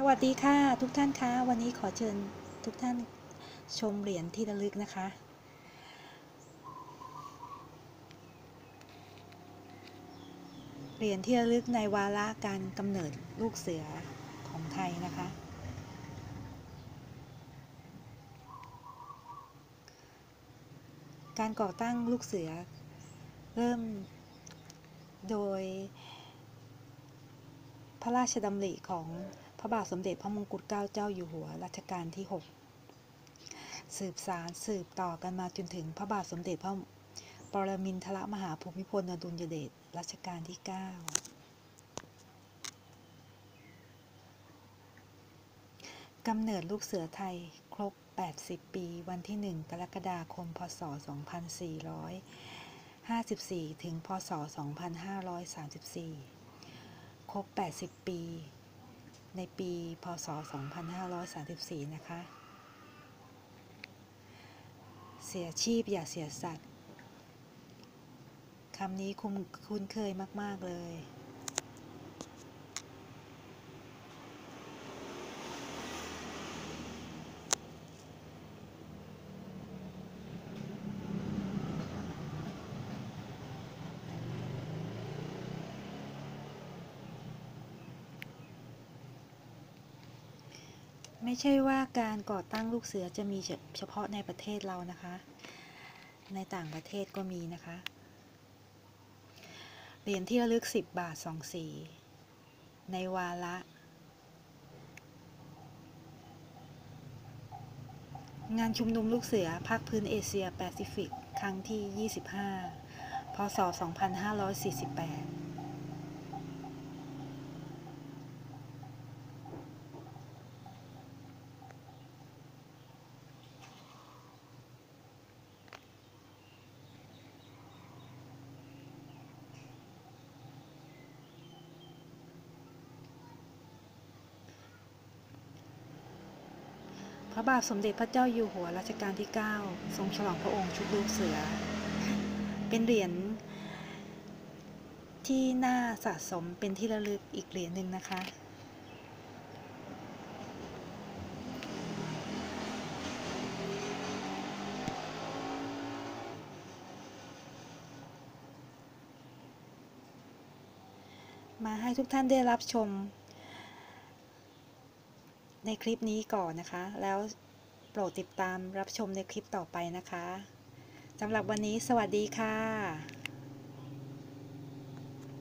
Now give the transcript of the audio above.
สวัสดีค่ะ ทุกท่านคะวันนี้ขอเชิญทุกท่านชมเหรียญที่ระลึกนะคะ เหรียญที่ระลึกในวาระการกำเนิดลูกเสือของไทยนะคะ การก่อตั้งลูกเสือ เริ่มโดยพระราชดำริของ ระบาทสมเด็จพระมงกุฎเกล้าเจ้าอยู่หัวรัชกาลที่ 6 สืบสารสืบต่อกันมาจนถึงพระบาทสมเด็จพระปรมินทรมหาภูมิพลอดุลยเดชรัชกาลที่ 9 กำเนิดลูกเสือไทยครบ 80 ปี วันที่ 1 กรกฎาคม พศ 2454 ถึง พศ 2534 ครบ 80 ปี ในปีพศ 2534 นะคะ เสียชีพอย่าเสียสัตว์คำนี้คุ้นคุ้นเคยมาก ๆ เลย ไม่ใช่ว่าการก่อตั้งลูกเสือจะมีเฉพาะในประเทศเรานะคะ ในต่างประเทศก็มีนะคะ เหรียญที่ระลึก 10 บาท 2 สี ในวาระ งานชุมนุมลูกเสือภาคพื้นเอเชียแปซิฟิก ครั้งที่ 25 พศ 2548 ระบาทสมเด็จพระเจ้าอยู่หัวรัชกาลที่ 9 ทรงฉลองพระองค์ชุดลูกเสือ เป็นเหรียญที่น่าสะสมเป็นที่ระลึกอีกเหรียญหนึ่งนะคะ มาให้ทุกท่านได้รับชม ในคลิปนี้ก่อนนะคะ แล้วโปรดติดตามรับชมในคลิปต่อไปนะคะสำหรับวันนี้สวัสดีค่ะ